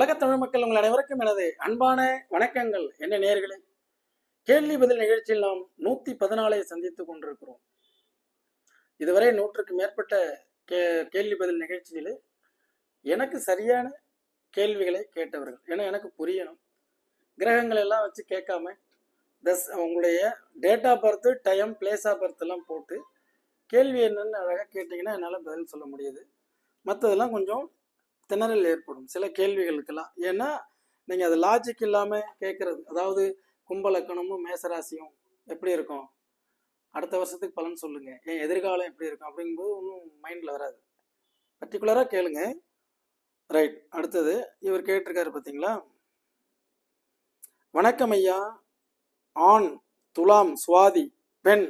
உலகத் தமிழ் மக்கள் உங்கள் அனைவருக்கும் எனது அன்பான வணக்கங்கள். என்ன நேர்களே கேள்வி பதில் நிகழ்ச்சியில் நாம் நூத்தி பதினாலை சந்தித்துக் கொண்டிருக்கிறோம். இதுவரை நூற்றுக்கு மேற்பட்ட கே கேள்வி பதில் நிகழ்ச்சியிலே எனக்கு சரியான கேள்விகளை கேட்டவர்கள் ஏன்னா எனக்கு புரியணும். கிரகங்கள் எல்லாம் வச்சு கேட்காம தஸ் உங்களுடைய date of birth time place of birth எல்லாம் போட்டு கேள்வி என்னன்னு அழகாக கேட்டிங்கன்னா என்னால் பதில் சொல்ல முடியுது. மற்றதெல்லாம் கொஞ்சம் திணறல் ஏற்படும். சில கேள்விகளுக்கெல்லாம். ஏன்னா நீங்கள் அது லாஜிக் இல்லாமல் கேட்குறது அதாவது கும்பலக்கணமும் மேசராசியும் எப்படி இருக்கும்? அடுத்த வருஷத்துக்கு பலன் சொல்லுங்கள் ஏன் எதிர்காலம் எப்படி இருக்கும்? அப்படிங்கும்போது ஒன்றும் மைண்டில் வராது. பர்டிகுலராக கேளுங்க. ரைட் அடுத்தது இவர் கேட்டிருக்காரு பார்த்தீங்களா? வணக்கம் ஐயா. ஆண் துலாம் சுவாதி பெண்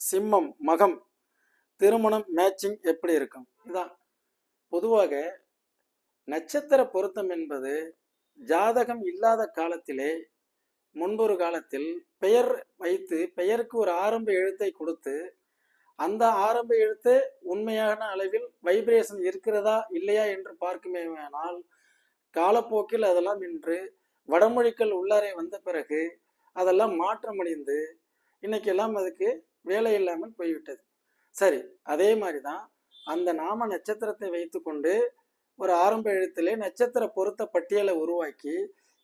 சிம்மம் மகம். திருமணம் மேட்சிங் எப்படி இருக்கும்? இதான் பொதுவாக நட்சத்திர பொருத்தம் என்பது ஜாதகம் இல்லாத காலத்திலே முன்பொரு காலத்தில் பெயர் வைத்து பெயருக்கு ஒரு ஆரம்ப எழுத்தை கொடுத்து அந்த ஆரம்ப எழுத்து உண்மையான அளவில் வைப்ரேஷன் இருக்கிறதா இல்லையா என்று பார்க்குமேயானால் காலப்போக்கில் அதெல்லாம் இன்று வடமொழிகள் உள்ளாரே வந்த பிறகு அதெல்லாம் மாற்றமடைந்து இன்னைக்கெல்லாம் அதுக்கு வேலை இல்லாமல் போய்விட்டது. சரி அதே மாதிரி தான் அந்த நாம நட்சத்திரத்தை வைத்துக்கொண்டு ஒரு ஆரம்ப எழுத்திலே நட்சத்திர பொருத்த பட்டியலை உருவாக்கி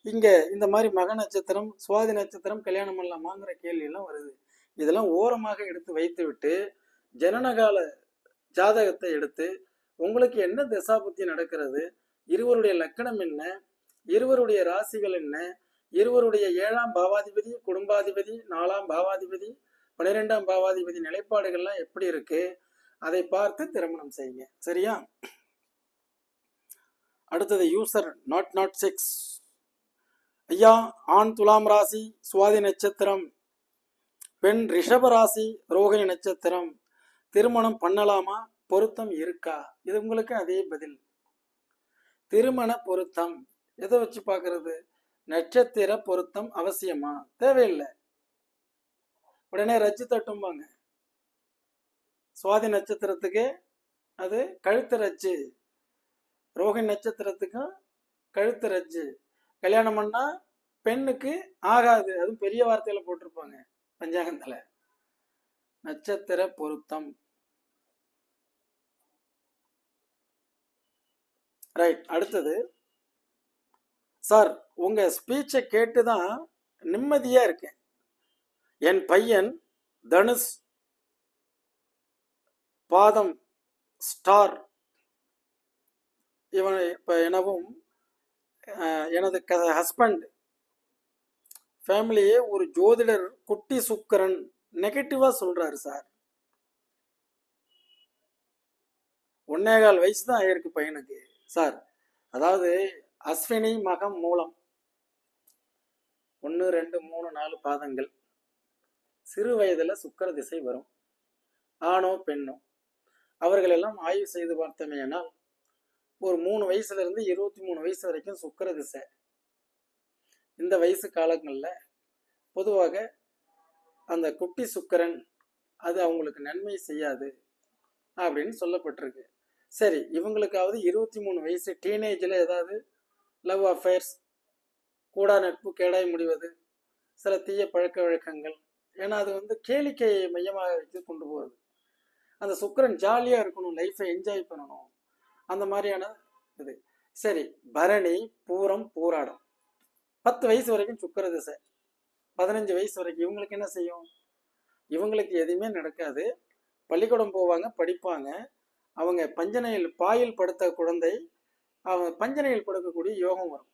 இங்கே இந்த மாதிரி மக நட்சத்திரம் சுவாதி நட்சத்திரம் கல்யாணம் பண்ணலாமாங்கிற கேள்வி எல்லாம் வருது. இதெல்லாம் ஓரமாக எடுத்து வைத்துவிட்டு ஜனனகால ஜாதகத்தை எடுத்து உங்களுக்கு என்ன தசாபுத்தி நடக்கிறது இருவருடைய லக்கணம் என்ன இருவருடைய ராசிகள் என்ன இருவருடைய ஏழாம் பாவாதிபதி குடும்பாதிபதி நாலாம் பாவாதிபதி பனிரெண்டாம் பாவாதிபதி நிலைப்பாடுகள்லாம் எப்படி இருக்கு அதை பார்த்து திருமணம் செய்யுங்க. சரியா? அடுத்தது யூசர் நாட் நாட் சிக்ஸ். ஐயா ஆண் துலாம் ராசி சுவாதி நட்சத்திரம். பெண் ரிஷப ராசி ரோகிணி நட்சத்திரம். திருமணம் பண்ணலாமா? பொருத்தம் இருக்கா? இது உங்களுக்கு அதே பதில். திருமண பொருத்தம். எதை வச்சு பார்க்கறது? நட்சத்திர பொருத்தம் அவசியமா? தேவையில்லை. உடனே ரச்சு தட்டும்பாங்க. சுவாதி நட்சத்திரத்துக்கு அது கழுத்து ரச்சு ரோகிணி நட்சத்திரத்துக்கும் கழுத்து ரஜ்ஜு. கல்யாணம் பண்ணா பெண்ணுக்கு ஆகாது. அதுவும் பெரிய வார்த்தையில போட்டிருப்பாங்க பஞ்சாங்கத்துல. நட்சத்திர பொருத்தம். ரைட் அடுத்தது. சார் உங்க ஸ்பீச்சை கேட்டு தான் நிம்மதியா இருக்கேன். என் பையன் தனுஷ் பாதம் ஸ்டார் இவன் இப்போ எனவும் எனது க ஹஸ்பண்ட் ஃபேமிலியே ஒரு ஜோதிடர் குட்டி சுக்கரன் நெகட்டிவாக சொல்கிறாரு சார் ஒன்னேகால் வயசு தான் ஆயிருக்கு பையனுக்கு சார் அதாவது அஸ்வினி மகம் மூலம். ஒன்று ரெண்டு மூணு நாலு பாதங்கள். சிறு வயதில் சுக்கர திசை வரும். ஆணோ பெண்ணோ. அவர்கள் எல்லாம் ஆய்வு செய்து பார்த்தமேனால் ஒரு மூணு வயசுல இருந்து இருபத்தி மூணு வயசு வரைக்கும் சுக்கர திசை. இந்த வயசு காலங்களில் பொதுவாக அந்த குட்டி சுக்கரன் அது அவங்களுக்கு நன்மை செய்யாது அப்படின்னு சொல்லப்பட்டிருக்கு. சரி இவங்களுக்காவது இருபத்தி மூணு வயசு டீனேஜில் ஏதாவது லவ் அஃபேர்ஸ் கூடா நட்பு கேடாய் முடிவது சில தீய பழக்க வழக்கங்கள் ஏன்னா அது வந்து கேளிக்கையை மையமாக வைத்து கொண்டு போகிறது அந்த சுக்கரன் ஜாலியாக இருக்கணும் லைஃப்பை என்ஜாய் பண்ணணும். அந்த மாதிரியான இது. சரி பரணி பூரம் பூராடம். பத்து வயசு வரைக்கும் சுக்கர திசை. பதினஞ்சு வயசு வரைக்கும் இவங்களுக்கு என்ன செய்யும்? இவங்களுக்கு எதுவுமே நடக்காது. பள்ளிக்கூடம் போவாங்க படிப்பாங்க. அவங்க பஞ்சனையில் பாயில் படுத்த குழந்தை அவங்க பஞ்சனையில் படுக்கக்கூடிய யோகம் வரும்.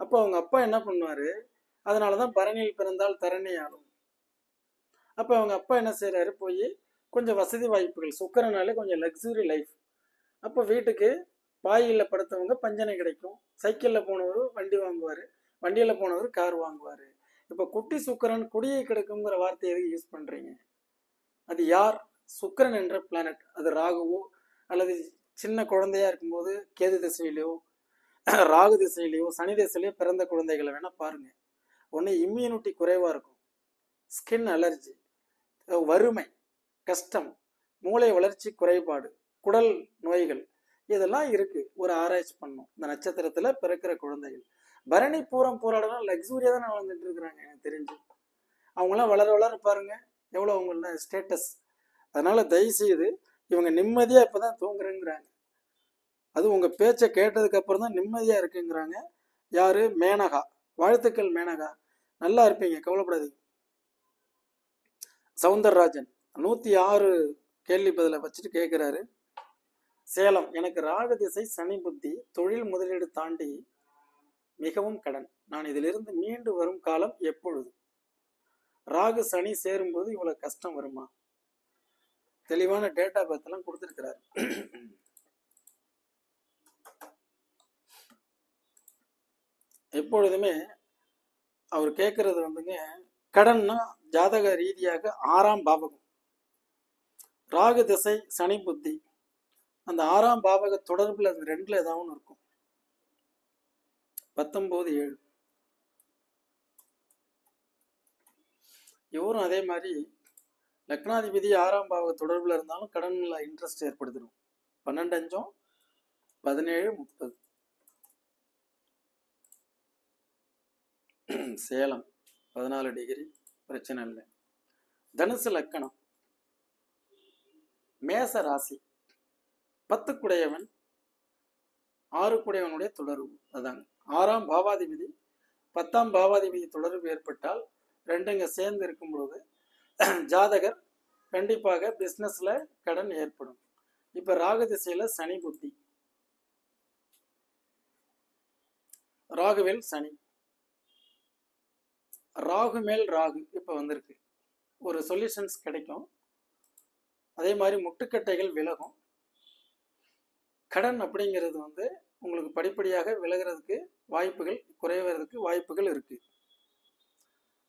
அப்போ அவங்க அப்பா என்ன பண்ணுவார்? அதனால தான் பரணியில் பிறந்தால் தரணி ஆடும். அப்போ அவங்க அப்பா என்ன செய்கிறாரு போய் கொஞ்சம் வசதி வாய்ப்புகள் சுக்கரனாலே கொஞ்சம் லக்ஸுரி லைஃப் அப்போ வீட்டுக்கு பாயில் படுத்தவங்க பஞ்சனை கிடைக்கும். சைக்கிளில் போனவர் வண்டி வாங்குவார். வண்டியில் போனவர் கார் வாங்குவார். இப்போ குட்டி சுக்கரன் குடியை கிடைக்குங்கிற வார்த்தையை எதுக்கு யூஸ் பண்ணுறீங்க அது யார்? சுக்கிரன் என்ற பிளானட் அது ராகுவோ அல்லது சின்ன குழந்தையா இருக்கும்போது கேது திசையிலையோ ராகு திசையிலையோ சனி திசையிலையோ பிறந்த குழந்தைகளை வேணால் பாருங்கள் ஒன்று இம்யூனிட்டி குறைவாக இருக்கும். ஸ்கின் அலர்ஜி வறுமை கஷ்டம் மூளை வளர்ச்சி குறைபாடு. குடல் நோய்கள் இதெல்லாம் இருக்கு. ஒரு ஆராய்ச்சி பண்ணும். இந்த நட்சத்திரத்துல பிறக்கிற குழந்தைகள். பரணி பூரம் போராடலாம் லக்ஸூரியா தான் வளர்ந்துட்டு இருக்கிறாங்க எனக்கு தெரிஞ்சு. அவங்களாம் வளர வளர பாருங்க எவ்வளோ அவங்கள ஸ்டேட்டஸ் அதனால தயவு செய்து இவங்க நிம்மதியா இப்பதான் தூங்குறேங்கிறாங்க. அது உங்க பேச்சை கேட்டதுக்கு அப்புறம் தான் நிம்மதியா இருக்குங்கிறாங்க. யாரு? மேனகா. வாழ்த்துக்கள் மேனகா. நல்லா இருப்பீங்க கவலைப்படாதீங்க. சவுந்தரராஜன். நூத்தி ஆறு கேள்வி பதில வச்சுட்டு கேட்கிறாரு சேலம். எனக்கு ராகு திசை சனி புத்தி தொழில் முதலீடு தாண்டி மிகவும் கடன். நான் இதிலிருந்து மீண்டு வரும் காலம் எப்பொழுது? ராகு சனி சேரும்போது இவ்வளவு கஷ்டம் வருமா? தெளிவான டேட்டா பத்தெல்லாம் எல்லாம் எப்பொழுதுமே அவர் கேட்கறது வந்துங்க கடன்னா ஜாதக ரீதியாக ஆறாம் பாவகம். ராகு திசை சனி புத்தி. அந்த ஆறாம் பாவக தொடர்பில் அந்த ரெண்டில் ஏதாவது இருக்கும். பத்தொம்போது ஏழு. இவரும் அதே மாதிரி லக்னாதிபதி ஆறாம் பாவக தொடர்பில் இருந்தாலும் கடனில் இன்ட்ரெஸ்ட் ஏற்படுத்திடும். பன்னெண்டு அஞ்சம் பதினேழு முப்பது. சேலம் பதினாலு டிகிரி பிரச்சனை இல்லை. தனுசு லக்கணம். மேச ராசி. பத்துக்குடையவன் ஆறுக்குடையவனுடைய தொடர்பு. அதாங்க ஆறாம் பாவாதிபதி பத்தாம் பாவாதிபதி தொடர்பு ஏற்பட்டால் ரெண்டுங்க சேர்ந்து இருக்கும்பொழுது ஜாதகர் கண்டிப்பாக பிஸ்னஸில் கடன் ஏற்படும். இப்போ ராகு திசையில் சனி புத்தி. ராகுவேல் சனி. ராகு மேல் ராகு இப்போ வந்திருக்கு. ஒரு சொல்யூஷன்ஸ் கிடைக்கும். அதே மாதிரி முட்டுக்கட்டைகள் விலகும். கடன் அப்படிங்கிறது வந்து உங்களுக்கு படிப்படியாக விலகிறதுக்கு வாய்ப்புகள் குறைவதற்கு வாய்ப்புகள் இருக்கு.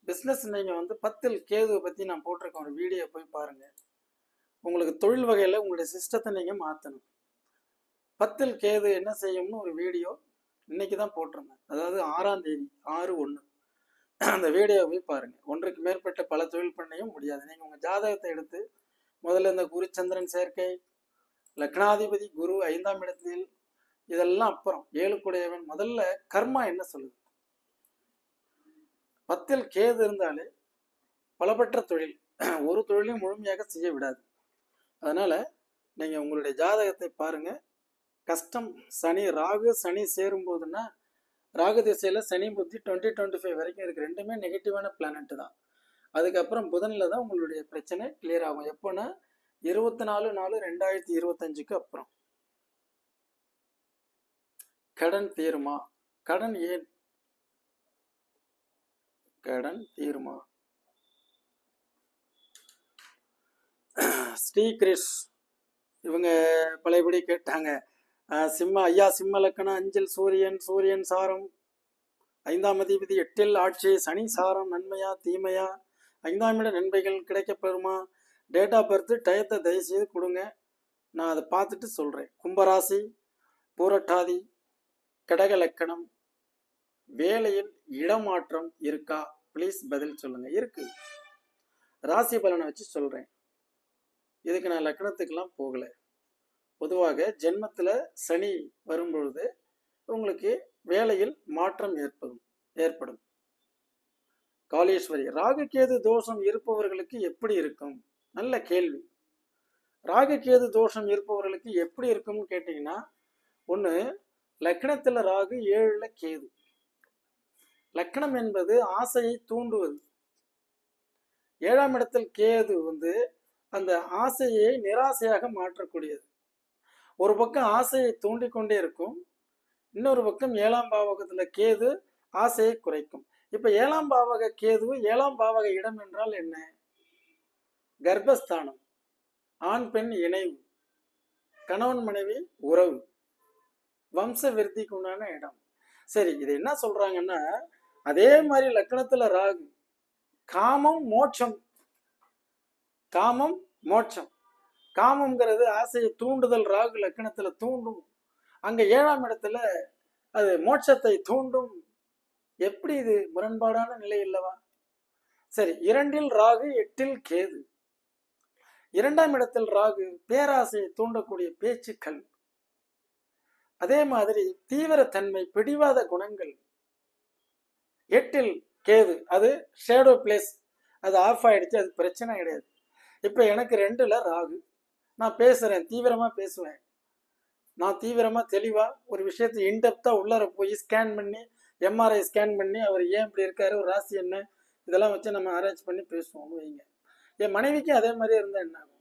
பிஸ்னஸ் நீங்கள் வந்து பத்தில் கேதுவை பற்றி நான் போட்டிருக்கேன் ஒரு வீடியோ போய் பாருங்கள் உங்களுக்கு தொழில் வகையில் உங்களுடைய சிஸ்டத்தை நீங்கள் மாற்றணும் பத்தில் கேது என்ன செய்யும்னு ஒரு வீடியோ இன்னைக்கு தான் போட்டிருந்தேன். அதாவது ஆறாம் தேதி ஆறு ஒன்று அந்த வீடியோவை போய் பாருங்கள் ஒன்றுக்கு மேற்பட்ட பல தொழில் பண்ணையும் முடியாது. நீங்கள் உங்கள் ஜாதகத்தை எடுத்து முதல்ல இந்த குருச்சந்திரன் சேர்க்கை லக்னாதிபதி குரு ஐந்தாம் இடத்தில் இதெல்லாம் அப்புறம் ஏழுக்குடையவன் முதல்ல கர்மா என்ன சொல்லுது? பத்தில் கேது இருந்தாலே பலப்பற்ற தொழில். ஒரு தொழிலையும் முழுமையாக செய்ய விடாது. அதனால நீங்க உங்களுடைய ஜாதகத்தை பாருங்க. கஷ்டம் சனி ராகு சனி சேரும் போதுன்னா ராகு திசையில சனி புத்தி டுவெண்ட்டி டுவெண்ட்டி ஃபைவ் வரைக்கும் இருக்கு. ரெண்டுமே நெகட்டிவான பிளானட் தான். அதுக்கப்புறம் புதன்ல தான் உங்களுடைய பிரச்சனை கிளியர் ஆகும். எப்போன்னா இருபத்தி நாலு நாலு ரெண்டாயிரத்தி இருபத்தஞ்சுக்கு அப்புறம். கடன் தீருமா? கடன் ஏன்? கடன் தீருமா? ஸ்ரீகிரிஷ் இவங்க பழையபடி கேட்டாங்க. சிம்ம ஐயா சிம்ம லக்கண அஞ்சல் சூரியன் சூரியன் சாரம். ஐந்தாம் அதிபதி எட்டில் ஆட்சி சனி சாரம் நன்மையா தீமையா? ஐந்தாம் இட நன்மைகள் கிடைக்கப்பெறுமா? டேட் ஆஃப் பர்த் டயத்தை தயவுசெய்து கொடுங்க. நான் அதை பார்த்துட்டு சொல்கிறேன் கும்பராசி பூரட்டாதி கடக லக்கணம் வேலையில் இடமாற்றம் இருக்கா? ப்ளீஸ் பதில் சொல்லுங்கள் இருக்குது ராசி பலனை வச்சு சொல்கிறேன் இதுக்கு நான் லக்கணத்துக்கெல்லாம் போகலை. பொதுவாக ஜென்மத்தில் சனி வரும்பொழுது உங்களுக்கு வேலையில் மாற்றம் ஏற்படும் ஏற்படும். காளீஸ்வரி ராகுகேது தோஷம் இருப்பவர்களுக்கு எப்படி இருக்கும்? நல்ல கேள்வி. ராகுகேது தோஷம் இருப்பவர்களுக்கு எப்படி இருக்கும்னு கேட்டீங்கன்னா ஒன்று லக்னத்தில் ராகு ஏழுல கேது. லக்னம் என்பது ஆசையை தூண்டுவது. ஏழாம் இடத்தில் கேது வந்து அந்த ஆசையை நிராசையாக மாற்றக்கூடியது. ஒரு பக்கம் ஆசையை தூண்டிக்கொண்டே இருக்கும் இன்னொரு பக்கம் ஏழாம் பாவகத்தில் கேது ஆசையை குறைக்கும். இப்போ ஏழாம் பாவக கேது ஏழாம் பாவக இடம் என்றால் என்ன? கர்ப்பஸ்தானம். ஆண் பெண் இணைவு. கணவன் மனைவி உறவு. வம்ச விருத்திக்கு உண்டான இடம். சரி இது என்ன சொல்றாங்கன்னா அதே மாதிரி லக்கணத்துல ராகு. காமம் மோட்சம். காமம் மோட்சம். காமம்ங்கிறது ஆசையை தூண்டுதல் ராகு லக்கணத்துல தூண்டும். அங்க ஏழாம் இடத்துல அது மோட்சத்தை தூண்டும். எப்படி இது முரண்பாடான நிலை இல்லவா சரி இரண்டில் ராகு எட்டில் கேது. இரண்டாம் இடத்தில் ராகு பேராசையை தூண்டக்கூடிய பேச்சுக்கள். அதே மாதிரி தீவிரத்தன்மை பிடிவாத குணங்கள். எட்டில் கேது அது ஷேடோ பிளேஸ் அது ஆஃப் ஆயிடுச்சு அது பிரச்சனை கிடையாது. இப்போ எனக்கு ரெண்டுல ராகு. நான் பேசுறேன் தீவிரமா பேசுவேன். நான் தீவிரமா தெளிவா ஒரு விஷயத்தை இன்டெப்தா உள்ளார போய் ஸ்கேன் பண்ணி எம்ஆர்ஐ ஸ்கேன் பண்ணி அவர் ஏன் இப்படி இருக்காரு ஒரு ராசி என்ன? இதெல்லாம் வச்சு நம்ம ஆராய்ச்சி பண்ணி பேசுவோம்னு வைங்க. என் மனைவிக்கும் அதே மாதிரியே இருந்தால் என்ன ஆகும்?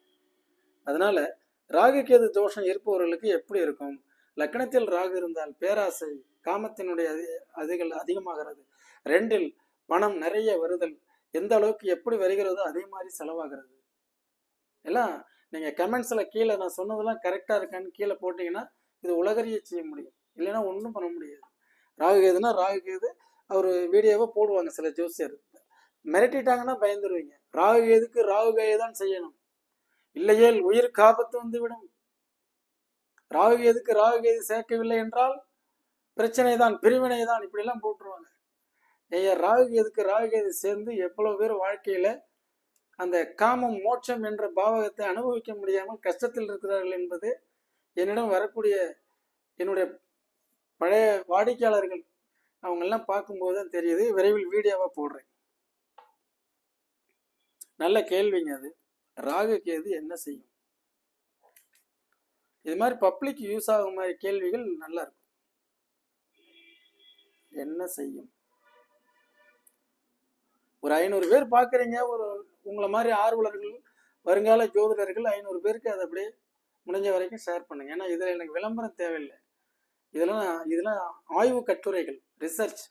அதனால ராகு கேது தோஷம் இருப்பவர்களுக்கு எப்படி இருக்கும்? லக்னத்தில் ராகு இருந்தால் பேராசை காமத்தினுடைய அதிகள் அதிகமாகிறது. ரெண்டில் பணம் நிறைய வருதல். எந்த அளவுக்கு எப்படி வருகிறதோ அதே மாதிரி செலவாகிறது. எல்லாம் நீங்க கமெண்ட்ஸ்ல கீழே நான் சொன்னதெல்லாம் கரெக்டா இருக்கான்னு கீழே போட்டீங்கன்னா இது உலகறிய செய்ய முடியும். இல்லைன்னா ஒன்றும் பண்ண முடியாது. ராகு கேதுனா ராகு கேது அவர் வீடியோவை போடுவாங்க சில ஜோசியர். மிரட்டிட்டாங்கன்னா பயந்துருவீங்க. ராகு கேதுக்கு ராகு கேது தான் செய்யணும். இல்லையேல் உயிருக்கு ஆபத்து வந்துவிடும். ராகு கேதுக்கு ராகு கேது சேர்க்கவில்லை என்றால் பிரச்சனை தான் பிரிவினை தான் இப்படிலாம் போட்டுருவாங்க. ஐயா ராகு கேதுக்கு ராகு கேது சேர்ந்து எவ்வளவு பேர் வாழ்க்கையில அந்த காமம் மோட்சம் என்ற பாவகத்தை அனுபவிக்க முடியாமல் கஷ்டத்தில் இருக்கிறார்கள் என்பது என்னிடம் வரக்கூடிய என்னுடைய பழைய வாடிக்கையாளர்கள். அவங்கெல்லாம் பார்க்கும்போது தான் தெரியுது. விரைவில் வீடியோவாக போடுறேன். நல்ல கேள்விங்க அது. ராகு கேது என்ன செய்யும்? இது மாதிரி பப்ளிக் யூஸ் ஆகும் மாதிரி கேள்விகள் நல்லா இருக்கும். என்ன செய்யும்? ஒரு ஐநூறு பேர் பார்க்குறீங்க ஒரு உங்களை மாதிரி ஆர்வலர்கள் வருங்கால ஜோதிடர்கள் ஐநூறு பேருக்கு அதை அப்படியே முடிஞ்ச வரைக்கும் ஷேர் பண்ணுங்க. ஏன்னா இதில் எனக்கு விளம்பரம் தேவையில்லை. இதெல்லாம் இதெல்லாம் ஆய்வு கட்டுரைகள் ரிசர்ச்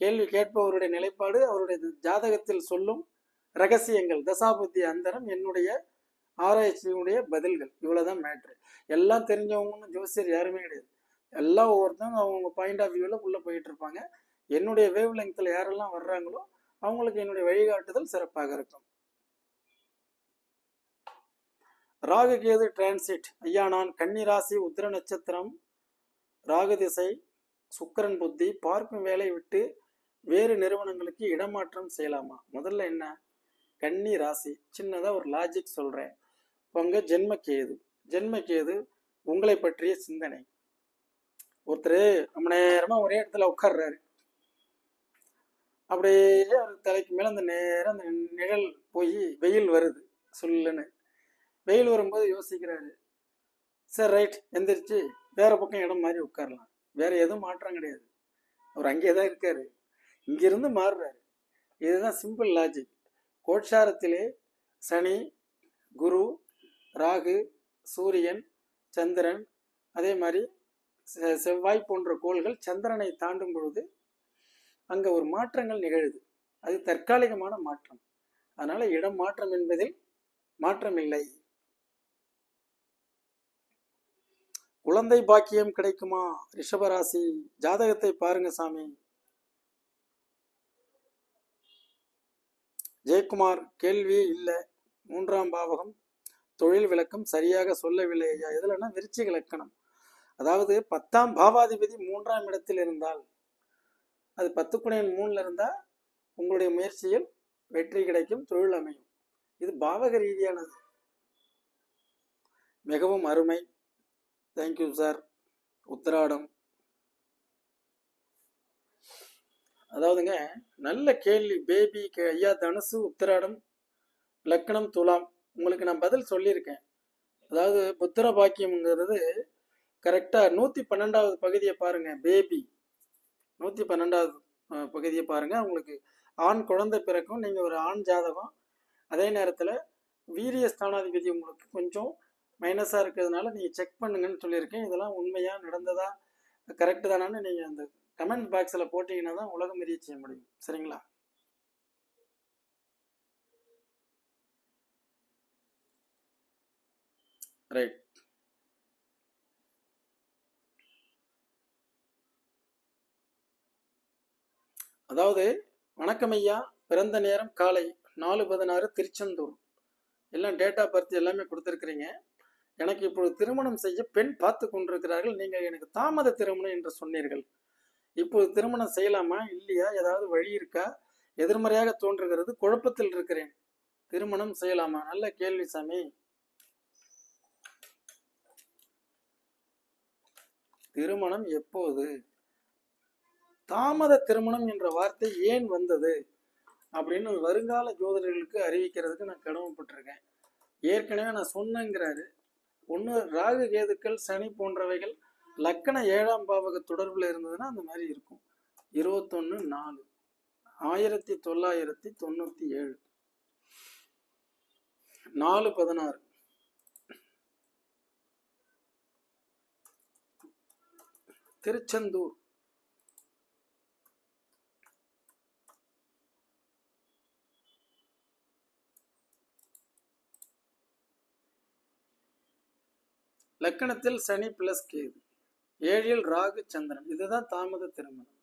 கேள்வி கேட்பவருடைய நிலைப்பாடு அவருடைய ஜாதகத்தில் சொல்லும் ரகசியங்கள் தசாபுத்தி அந்தரம் என்னுடைய ஆராய்ச்சியினுடைய பதில்கள். இவ்வளோதான் மேட்ரு எல்லாம் தெரிஞ்சவங்கன்னு ஜோசியர் யாருமே கிடையாது. எல்லாம் ஒவ்வொருத்தவங்க அவங்க பாயிண்ட் ஆஃப் வியூவில் உள்ளே போயிட்டு இருப்பாங்க. என்னுடைய வேவ் லெங்க்த்தில் யாரெல்லாம் வர்றாங்களோ அவங்களுக்கு என்னுடைய வழிகாட்டுதல் சிறப்பாக இருக்கும். ராகு கேது டிரான்சிட் ஐயா நான் கன்னிராசி உத்திர நட்சத்திரம் ராகு திசை சுக்கரன் புத்தி பார்க்கும் வேலை விட்டு வேறு நிறுவனங்களுக்கு இடமாற்றம் செய்யலாமா? முதல்ல என்ன? கன்னி ராசி சின்னதாக ஒரு லாஜிக் சொல்கிறேன் உங்க ஜென்ம கேது ஜென்ம கேது உங்களை பற்றிய சிந்தனை. ஒருத்தர் ரொம்ப நேரமாக ஒரே இடத்துல உட்கார்றாரு. அப்படியே அவர் தலைக்கு மேலே அந்த நேரம் அந்த நிழல் போய் வெயில் வருது. சொல்லுன்னு. வெயில் வரும்போது யோசிக்கிறாரு. சரி ரைட் எந்திரிச்சு வேற பக்கம் இடம் மாதிரி உட்காரலாம். வேற எதுவும் மாற்றம் கிடையாது. அவர் அங்கேயே தான் இருக்காரு. இங்கிருந்து மாறுறாரு. இதுதான் சிம்பிள் லாஜிக் கோட்சாரத்திலே சனி குரு ராகு சூரியன் சந்திரன் அதே மாதிரி செ- செவ்வாய் போன்ற கோள்கள் சந்திரனை தாண்டும் பொழுது அங்கே ஒரு மாற்றங்கள் நிகழுது. அது தற்காலிகமான மாற்றம். அதனால இடம் மாற்றம் என்பதில் மாற்றம் இல்லை. குழந்தை பாக்கியம் கிடைக்குமா? ரிஷபராசி ஜாதகத்தை பாருங்க சாமி. ஜெயக்குமார் கேள்வி இல்லை. மூன்றாம் பாவகம். தொழில் விளக்கம் சரியாக சொல்லவில்லை ஐயா. எதுலன்னா விருச்சிக இலக்கணம் அதாவது பத்தாம் பாவாதிபதி மூன்றாம் இடத்தில் இருந்தால் அது பத்து குணையின் மூணில் இருந்தால் உங்களுடைய முயற்சியில் வெற்றி கிடைக்கும் தொழில் அமையும். இது பாவக ரீதியானது. மிகவும் அருமை. தேங்க்யூ சார் உத்திராடம். அதாவதுங்க நல்ல கேள்வி. பேபி ஐயா தனுசு உத்திராடம் லக்னம் துலாம். உங்களுக்கு நான் பதில் சொல்லியிருக்கேன். அதாவது புத்திர பாக்கியம்ங்கிறது கரெக்டாக நூற்றி பன்னெண்டாவது பகுதியை பாருங்கள் பேபி. நூற்றி பன்னெண்டாவது பகுதியை பாருங்கள் உங்களுக்கு ஆண் குழந்தை பிறக்கும் நீங்கள் ஒரு ஆண் ஜாதகம். அதே நேரத்தில் வீரிய ஸ்தானாதிபதி உங்களுக்கு கொஞ்சம் மைனஸாக இருக்கிறதுனால நீங்கள் செக் பண்ணுங்கன்னு சொல்லியிருக்கேன். இதெல்லாம் உண்மையாக நடந்ததா? கரெக்டு தானான்னு நீங்கள் அந்த கமெண்ட் பாக்ஸில் போட்டிங்கன்னா தான் உலகம் எரிய செய்ய முடியும். சரிங்களா? ரைட் அதாவது வணக்கம் ஐயா பிறந்த நேரம் காலை நாலு பதினாறு திருச்செந்தூர். எல்லாம் டேட்டா பர்த் எல்லாமே கொடுத்துருக்கிறீங்க. எனக்கு இப்பொழுது திருமணம் செய்ய பெண் பார்த்து கொண்டிருக்கிறார்கள். நீங்கள் எனக்கு தாமத திருமணம் என்று சொன்னீர்கள். இப்போது திருமணம் செய்யலாமா? இல்லையா? ஏதாவது வழி இருக்கா? எதிர்மறையாக தோன்றுகிறது. குழப்பத்தில் இருக்கிறேன். திருமணம் செய்யலாமா? நல்ல கேள்வி சாமி. திருமணம் எப்போது? தாமத திருமணம் என்ற வார்த்தை ஏன் வந்தது? அப்படின்னு வருங்கால ஜோதிடர்களுக்கு அறிவிக்கிறதுக்கு நான் கடமைப்பட்டிருக்கேன். ஏற்கனவே நான் சொன்னேங்கிறாரு. ஒன்று ராகு கேதுக்கள் சனி போன்றவைகள் லக்கண ஏழாம் பாவக தொடர்பில் இருந்ததுன்னா அந்த மாதிரி இருக்கும். இருபத்தொன்று நாலு. ஆயிரத்தி தொள்ளாயிரத்தி தொண்ணூற்றி ஏழு. நாலு பதினாறு. திருச்செந்தூர். லக்கணத்தில் சனி பிளஸ் கேது. ஏழில் ராகு சந்திரன். இதுதான் தாமத திருமணம்.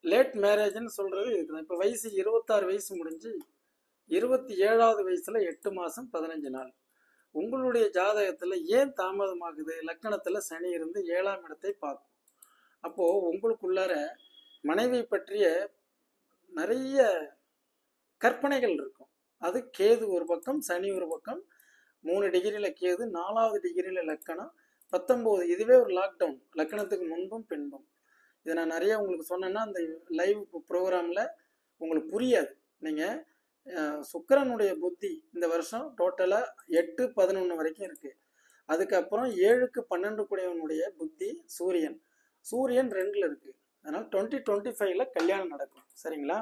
லேட் மேரேஜ்னு சொல்றது இதுதான். இப்போ வயசு இருபத்தாறு வயசு முடிஞ்சு இருபத்தி ஏழாவது வயசுல எட்டு மாசம் பதினஞ்சு நாள். உங்களுடைய ஜாதகத்துல ஏன் தாமதமாகுது? லக்கணத்துல சனி இருந்து ஏழாம் இடத்தை பார்க்கும். அப்போ உங்களுக்குள்ளார மனைவி பற்றிய நிறைய கற்பனைகள் இருக்கும். அது கேது ஒரு பக்கம் சனி ஒரு பக்கம் மூணு டிகிரியில கேது நாலாவது டிகிரியில லக்கணம் பத்தொம்போது இதுவே ஒரு லாக்டவுன் லக்கணத்துக்கு முன்பும் பின்பும். இதை நான் நிறைய உங்களுக்கு சொன்னேன்னா அந்த லைவ் ப்ரோக்ராமில் உங்களுக்கு புரியாது. நீங்கள் சுக்கரனுடைய புத்தி இந்த வருஷம் டோட்டலாக எட்டு பதினொன்று வரைக்கும் இருக்குது அதுக்கப்புறம் ஏழுக்கு பன்னெண்டு கூடியவனுடைய புத்தி சூரியன். சூரியன் ரெண்டில் இருக்குது அதனால் டுவெண்ட்டி டுவெண்ட்டி ஃபைவ்ல கல்யாணம் நடக்கும். சரிங்களா?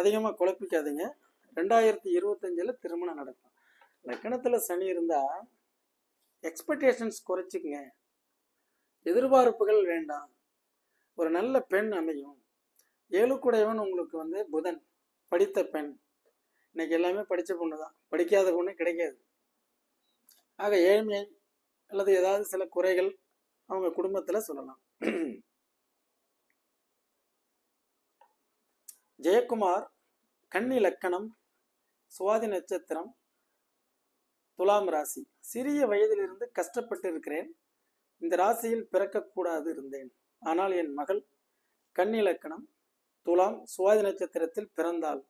அதிகமாக குழப்பிக்காதீங்க. ரெண்டாயிரத்தி இருபத்தஞ்சில் திருமணம் நடக்கும். லக்கணத்தில் சனி இருந்தால் எக்ஸ்பெக்டேஷன்ஸ் குறைச்சிக்கங்க. எதிர்பார்ப்புகள் வேண்டாம். ஒரு நல்ல பெண் அமையும். ஏழுக்குடையவன் உங்களுக்கு வந்து புதன் படித்த பெண். இன்னைக்கு எல்லாமே படித்த பொண்ணு தான். படிக்காத பொண்ணு கிடைக்காது. ஆக ஏழ்மை அல்லது ஏதாவது சில குறைகள் அவங்க குடும்பத்தில் சொல்லலாம். ஜெயக்குமார் கன்னி லக்கணம் சுவாதி நட்சத்திரம் துலாம் ராசி. சிறிய வயதிலிருந்து கஷ்டப்பட்டு இருக்கிறேன். இந்த ராசியில் பிறக்கக்கூடாது இருந்தேன். ஆனால் என் மகள் கண்ணிலக்கணம் துலாம் சுவாதி நட்சத்திரத்தில் பிறந்தால்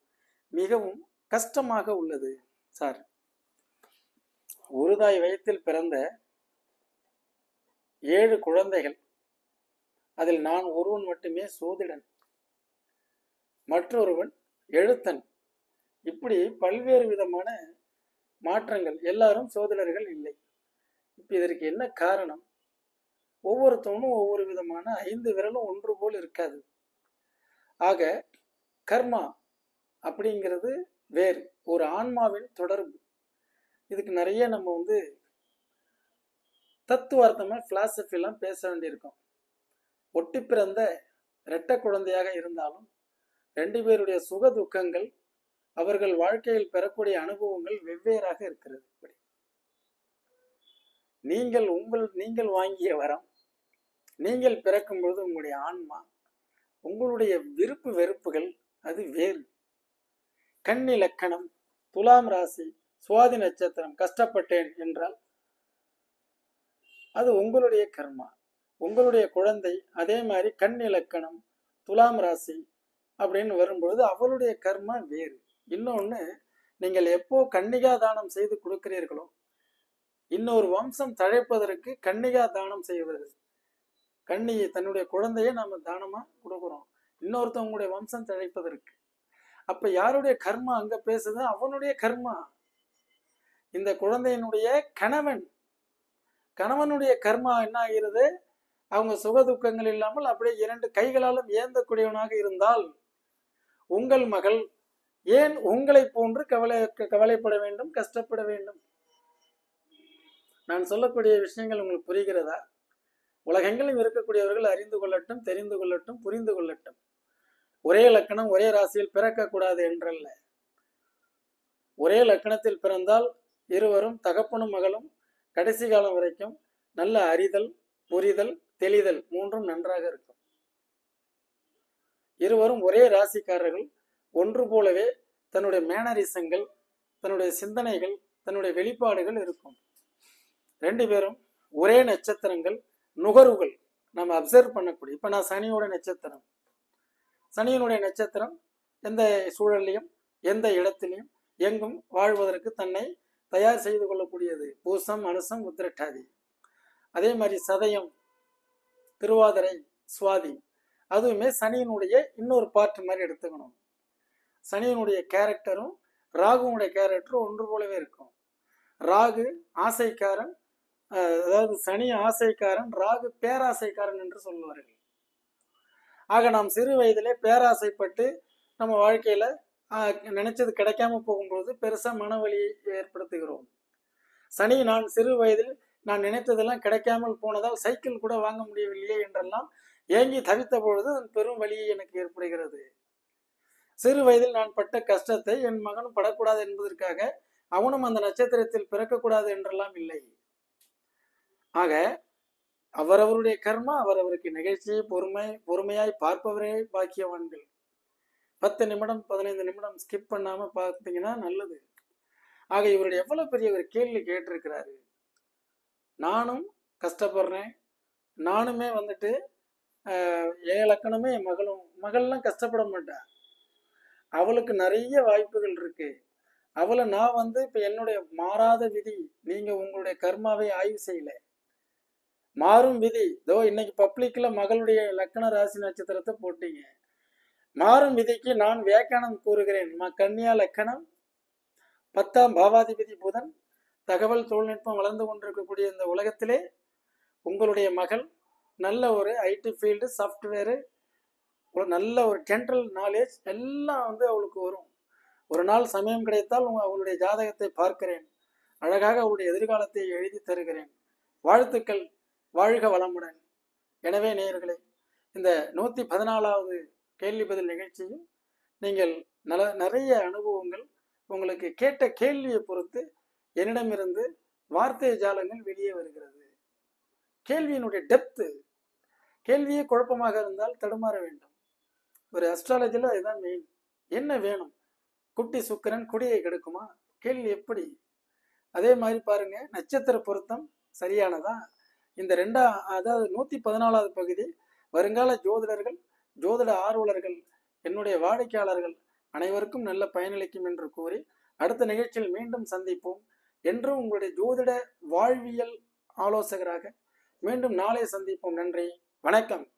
மிகவும் கஷ்டமாக உள்ளது சார். ஒரு தாய் வயத்தில் பிறந்த ஏழு குழந்தைகள். அதில் நான் ஒருவன் மட்டுமே சோதிடன். மற்றொருவன் எழுத்தன். இப்படி பல்வேறு விதமான மாற்றங்கள். எல்லாரும் சோதனர்கள் இல்லை. இப்போ இதற்கு என்ன காரணம்? ஒவ்வொருத்தவனும் ஒவ்வொரு விதமான ஐந்து விரலும் ஒன்று போல் இருக்காது. ஆக கர்மா அப்படிங்கிறது வேறு. ஒரு ஆன்மாவின் தொடர்பு. இதுக்கு நிறைய நம்ம வந்து தத்துவார்த்தமாக ஃபிலாசபிலாம் பேச வேண்டியிருக்கோம். ஒட்டி பிறந்த ரெட்டை குழந்தையாக இருந்தாலும் ரெண்டு பேருடைய சுக துக்கங்கள் அவர்கள் வாழ்க்கையில் பெறக்கூடிய அனுபவங்கள் வெவ்வேறாக இருக்கிறது இப்படி. நீங்கள் உங்கள் நீங்கள் வாங்கிய வரம் நீங்கள் பிறக்கும் பொழுது உங்களுடைய ஆன்மா உங்களுடைய விருப்பு வெறுப்புகள் அது வேறு. கண் இலக்கணம் துலாம் ராசி சுவாதி நட்சத்திரம் கஷ்டப்பட்டேன் என்றால் அது உங்களுடைய கர்மா. உங்களுடைய குழந்தை அதே மாதிரி கண் இலக்கணம் துலாம் ராசி அப்படின்னு வரும்பொழுது அவளுடைய கர்மா வேறு. இன்னொன்று நீங்கள் எப்போ கன்னிகா தானம் செய்து கொடுக்கிறீர்களோ இன்னொரு வம்சம் தழைப்பதற்கு கன்னிகா தானம் செய்வது. கண்ணி தன்னுடைய குழந்தைய நாம தானமா கொடுக்குறோம். இன்னொருத்தவங்களுடைய வம்சம் தழைப்பதற்கு. அப்ப யாருடைய கர்மா அங்க பேசுது? அவனுடைய கர்மா. இந்த குழந்தையினுடைய கணவன். கணவனுடைய கர்மா என்ன ஆகிறது? அவங்க சுக துக்கங்கள் இல்லாமல் அப்படியே இரண்டு கைகளாலும் ஏந்தக்கூடியவனாக இருந்தால் உங்கள் மகள் ஏன் உங்களை போன்று கவலை கவலைப்பட வேண்டும் கஷ்டப்பட வேண்டும்? நான் சொல்லக்கூடிய விஷயங்கள் உங்களுக்கு புரிகிறதா? உலகெங்கிலும் இருக்கக்கூடியவர்கள் அறிந்து கொள்ளட்டும் தெரிந்து கொள்ளட்டும் புரிந்து கொள்ளட்டும். ஒரே லக்கணம் ஒரே ராசியில் பிறக்கக்கூடாது என்றல்ல. ஒரே லக்கணத்தில் பிறந்தால் இருவரும் தகப்பனும் மகளும் கடைசி காலம் வரைக்கும் நல்ல அறிதல் புரிதல் தெளிதல் மூன்றும் நன்றாக இருக்கும். இருவரும் ஒரே ராசிக்காரர்கள் ஒன்று போலவே தன்னுடைய மேனரிசங்கள் தன்னுடைய சிந்தனைகள் தன்னுடைய வெளிப்பாடுகள் இருக்கும். ரெண்டு பேரும் ஒரே நட்சத்திரங்கள் நுகர்வுகள் நம்ம அப்சர்வ் பண்ணக்கூடிய இப்போ நான் சனியோட நட்சத்திரம். சனியனுடைய நட்சத்திரம் எந்த சூழல்லையும் எந்த இடத்திலையும் எங்கும் வாழ்வதற்கு தன்னை தயார் செய்து கொள்ளக்கூடியது. பூசம் அனுசம் உத்திரட்டாதி. அதே மாதிரி சதயம் திருவாதிரை சுவாதி. அதுவுமே சனியினுடைய இன்னொரு பார்ட் மாதிரி எடுத்துக்கணும். சனியினுடைய கேரக்டரும் ராகுவனுடைய கேரக்டரும் ஒன்று போலவே இருக்கும். ராகு ஆசைக்காரன் அதாவது சனி ஆசைக்காரன் ராகு பேராசைக்காரன் என்று சொல்லுவார்கள். ஆக நாம் சிறு வயதிலே பேராசைப்பட்டு நம்ம வாழ்க்கையில நினைச்சது கிடைக்காம போகும்போது பெருசா மனவழியை ஏற்படுத்துகிறோம். சனி நான் சிறு வயதில் நான் நினைத்ததெல்லாம் கிடைக்காமல் போனதால் சைக்கிள் கூட வாங்க முடியவில்லையே என்றெல்லாம் ஏங்கி தவித்த பொழுது பெரும் வழியை எனக்கு ஏற்படுகிறது. சிறு வயதில் நான் பட்ட கஷ்டத்தை என் மகனும் படக்கூடாது என்பதற்காக அவனும் அந்த நட்சத்திரத்தில் பிறக்கக்கூடாது என்றெல்லாம் இல்லை. ஆக அவரவருடைய கர்மா அவரவருக்கு நிகழ்ச்சியை பொறுமை பொறுமையாய் பார்ப்பவரே பாக்கியவான்கள். பத்து நிமிடம் பதினைந்து நிமிடம் ஸ்கிப் பண்ணாம பார்த்தீங்கன்னா நல்லது. ஆக இவருடைய எவ்வளவு பெரிய ஒரு கேள்வி கேட்டிருக்கிறாரு. நானும் கஷ்டப்படுறேன். நானுமே வந்துட்டு ஏழக்கணமே என் லக்கணமே மகளும் மகள்லாம் கஷ்டப்பட மாட்டேன் அவளுக்கு நிறைய வாய்ப்புகள் இருக்கு. அவளை நான் வந்து இப்ப என்னுடைய மாறாத விதி நீங்க உங்களுடைய கர்மாவை ஆய்வு செய்யல. மாறும் விதி இதோ இன்னைக்கு பப்ளிக்ல மகளுடைய லக்கண ராசி நட்சத்திரத்தை போட்டீங்க. மாறும் விதிக்கு நான் வியாக்கியானம் கூறுகிறேன். ம கன்னியா லக்கணம் பத்தாம் பாவாதிபதி புதன் தகவல் தொழில்நுட்பம் வளர்ந்து கொண்டிருக்கக்கூடிய இந்த உலகத்திலே உங்களுடைய மகள் நல்ல ஒரு ஐடி ஃபீல்டு சாஃப்ட்வேரு ஒரு நல்ல ஒரு ஜென்ரல் நாலேஜ் எல்லாம் வந்து அவளுக்கு வரும். ஒரு நாள் சமயம் கிடைத்தால் அவளுடைய ஜாதகத்தை பார்க்கிறேன். அழகாக அவளுடைய எதிர்காலத்தை எழுதி தருகிறேன். வாழ்த்துக்கள் வாழ்க வளமுடன். எனவே நேயர்களே இந்த நூற்றி பதினாலாவது கேள்வி பதில் நிகழ்ச்சியில் நீங்கள் நல நிறைய அனுபவங்கள் உங்களுக்கு கேட்ட கேள்வியை பொறுத்து என்னிடமிருந்து வார்த்தை ஜாலங்கள் வெளியே வருகிறது. கேள்வியினுடைய டெப்த்து கேள்வியே குழப்பமாக இருந்தால் தடுமாற வேண்டும். ஒரு அஸ்ட்ராலஜியில் அதுதான் மெயின் என்ன வேணும்? குட்டி சுக்கிரன் குடியை கெடுக்குமா? கேள்வி எப்படி? அதே மாதிரி பாருங்க நட்சத்திர பொருத்தம் சரியானதா? இந்த ரெண்டா அதாவது நூற்றி பதினாலாவது பகுதி வருங்கால ஜோதிடர்கள் ஜோதிட ஆர்வலர்கள் என்னுடைய வாடிக்கையாளர்கள் அனைவருக்கும் நல்ல பயனளிக்கும் என்று கூறி அடுத்த நிகழ்ச்சியில் மீண்டும் சந்திப்போம். என்றும் உங்களுடைய ஜோதிட வாழ்வியல் ஆலோசகராக மீண்டும் நாளை சந்திப்போம். நன்றி. வணக்கம்.